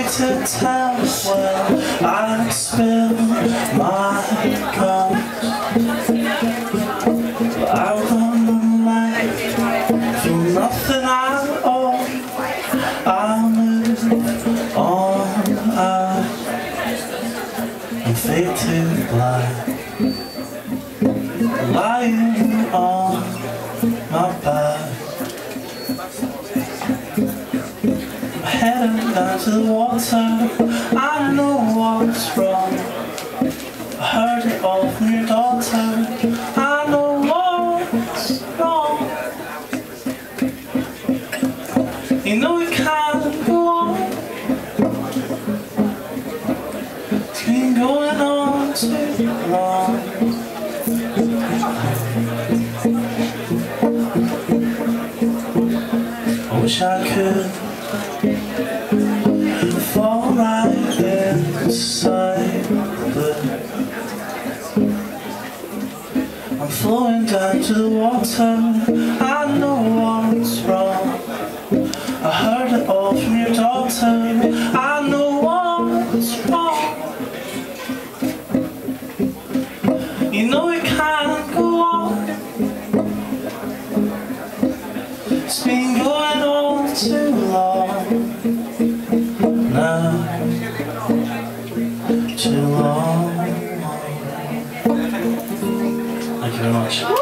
to tell when I spill my cups I've gone life for nothing at all. I'll move on I and fade to black Lying on my back heading down to the water. I know what's wrong. I heard it all from your daughter. I know what's wrong. You know it can't go on. It's been going on too long. I wish I could fall right inside I'm flowing down to the water. I know what's wrong. I heard it all from your daughter. I know what's wrong. You know it can't go on. It's been going on too long Too long Thank you very much